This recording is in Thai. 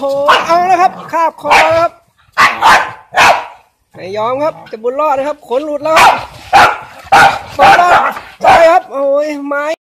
โหเอาแล้วครับคาบคอครับ ไม่ยอมครับ จะบุญรอดนะครับ ขนหลุดแล้วครับบออครับ โอ้ยไม้